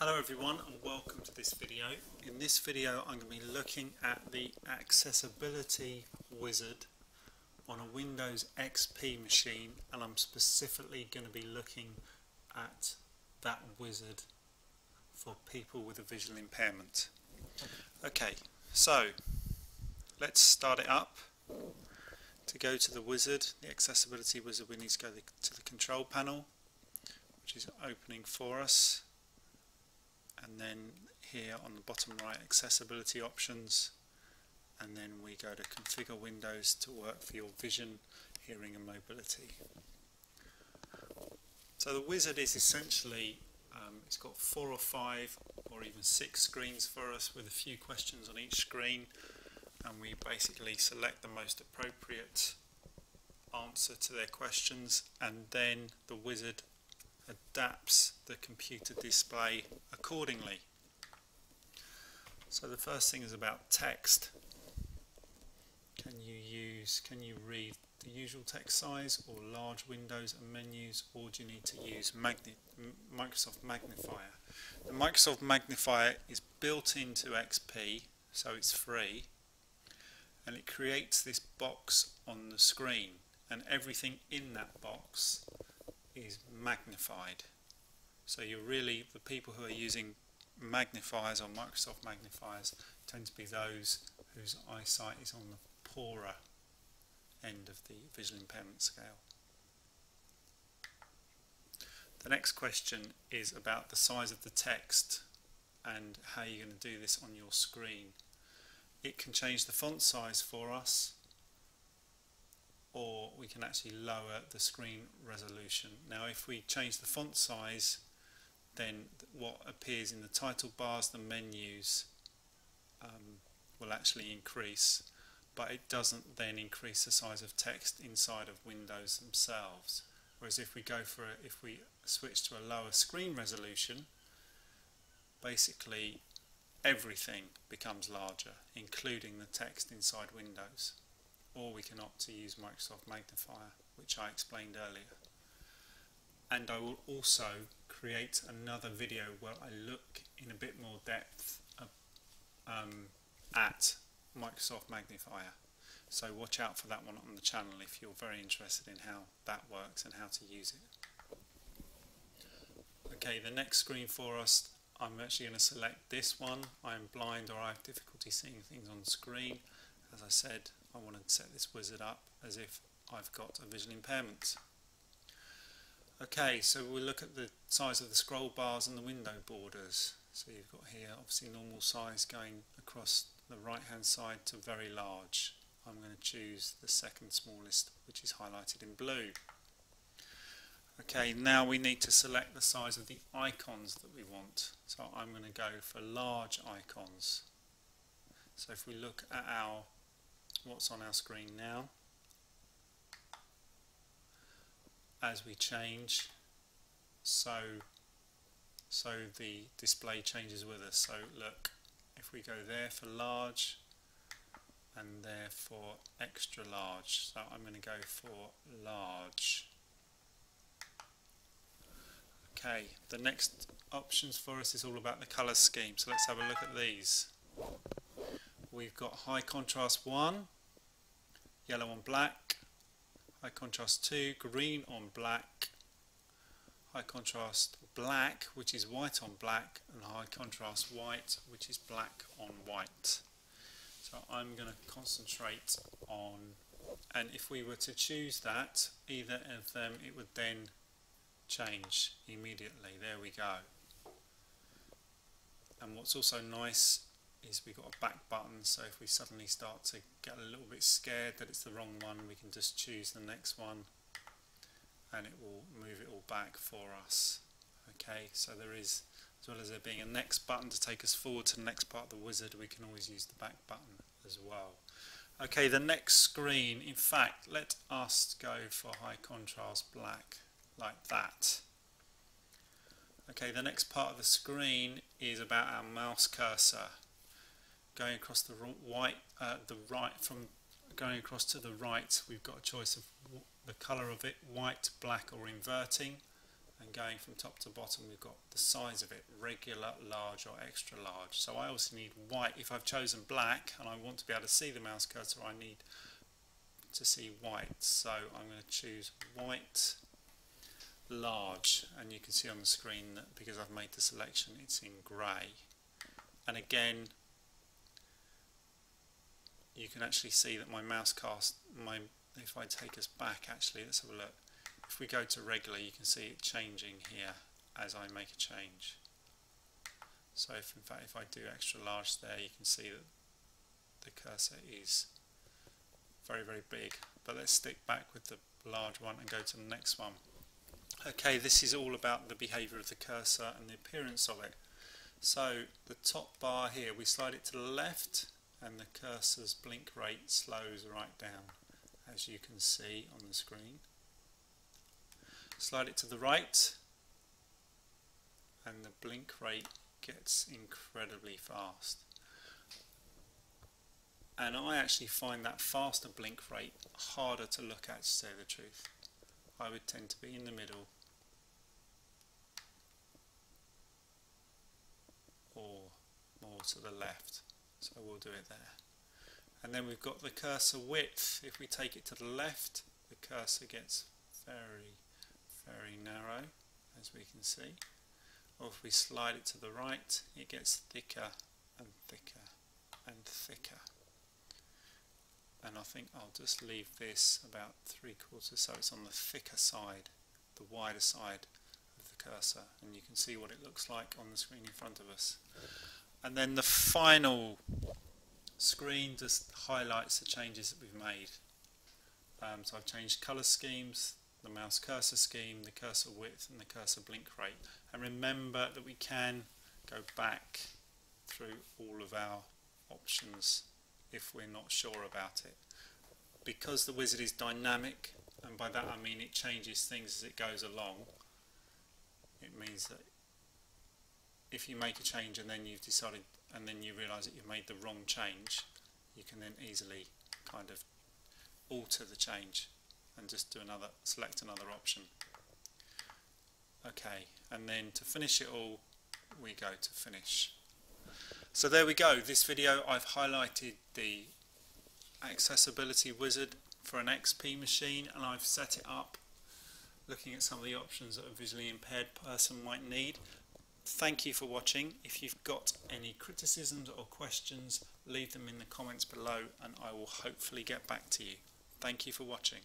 Hello everyone and welcome to this video. In this video I'm going to be looking at the accessibility wizard on a Windows XP machine and I'm specifically going to be looking at that wizard for people with a visual impairment. Okay, so let's start it up. To go to the wizard, the accessibility wizard, we need to go to the control panel which is opening for us and then here on the bottom right accessibility options. And then we go to configure windows to work for your vision, hearing and mobility. So the wizard is essentially, um, it's got four or five or even six screens for us with a few questions on each screen. And we basically select the most appropriate answer to their questions. And then the wizard adapts the computer display accordingly. So the first thing is about text. Can you use, can you read the usual text size or large windows and menus or do you need to use Magni Microsoft Magnifier? The Microsoft Magnifier is built into XP so it's free and it creates this box on the screen and everything in that box is magnified. So you're really, the people who are using magnifiers or Microsoft magnifiers tend to be those whose eyesight is on the poorer end of the visual impairment scale. The next question is about the size of the text and how you're going to do this on your screen. It can change the font size for us or we can actually lower the screen resolution. Now if we change the font size then what appears in the title bars, the menus um, will actually increase but it doesn't then increase the size of text inside of windows themselves. Whereas if we go for a, if we switch to a lower screen resolution basically everything becomes larger including the text inside windows or we can opt to use Microsoft Magnifier, which I explained earlier. And I will also create another video where I look in a bit more depth um, at Microsoft Magnifier. So watch out for that one on the channel if you're very interested in how that works and how to use it. Okay, the next screen for us, I'm actually going to select this one. I'm blind or I have difficulty seeing things on screen. As I said, I want to set this wizard up as if I've got a visual impairment. Okay, so we'll look at the size of the scroll bars and the window borders. So you've got here obviously normal size going across the right hand side to very large. I'm going to choose the second smallest which is highlighted in blue. Okay, now we need to select the size of the icons that we want. So I'm going to go for large icons. So if we look at our what's on our screen now. As we change, so so the display changes with us. So look, if we go there for large and there for extra large, so I'm going to go for large. Okay, the next options for us is all about the colour scheme. So let's have a look at these. We've got high contrast 1, yellow on black, high contrast 2, green on black, high contrast black, which is white on black, and high contrast white, which is black on white. So I'm going to concentrate on, and if we were to choose that, either of them, it would then change immediately. There we go. And what's also nice is we've got a back button so if we suddenly start to get a little bit scared that it's the wrong one we can just choose the next one and it will move it all back for us. Okay so there is as well as there being a next button to take us forward to the next part of the wizard we can always use the back button as well. Okay the next screen in fact let us go for high contrast black like that. Okay the next part of the screen is about our mouse cursor going across the white, uh, the right from going across to the right, we've got a choice of the colour of it, white, black or inverting. and going from top to bottom we've got the size of it regular large or extra large. So I also need white. If I've chosen black and I want to be able to see the mouse cursor I need to see white. So I'm going to choose white large. And you can see on the screen that because I've made the selection it's in grey. And again you can actually see that my mouse cast my if I take us back actually let's have a look if we go to regular you can see it changing here as I make a change. So if in fact if I do extra large there you can see that the cursor is very very big but let's stick back with the large one and go to the next one. Okay this is all about the behaviour of the cursor and the appearance of it. So the top bar here we slide it to the left and the cursor's blink rate slows right down as you can see on the screen. Slide it to the right and the blink rate gets incredibly fast. And I actually find that faster blink rate harder to look at to say the truth. I would tend to be in the middle. Or more to the left so we'll do it there. And then we've got the cursor width. If we take it to the left the cursor gets very very narrow as we can see. Or if we slide it to the right it gets thicker and thicker and thicker. And I think I'll just leave this about three quarters so it's on the thicker side the wider side of the cursor. And you can see what it looks like on the screen in front of us and then the final screen just highlights the changes that we've made um, so I've changed colour schemes the mouse cursor scheme, the cursor width and the cursor blink rate. And remember that we can go back through all of our options if we're not sure about it. Because the wizard is dynamic, and by that I mean it changes things as it goes along, it means that if you make a change and then you've decided and then you realise that you've made the wrong change, you can then easily kind of alter the change and just do another, select another option. Okay, and then to finish it all, we go to finish. So there we go, this video I've highlighted the accessibility wizard for an XP machine and I've set it up looking at some of the options that a visually impaired person might need. Thank you for watching. If you've got any criticisms or questions, leave them in the comments below and I will hopefully get back to you. Thank you for watching.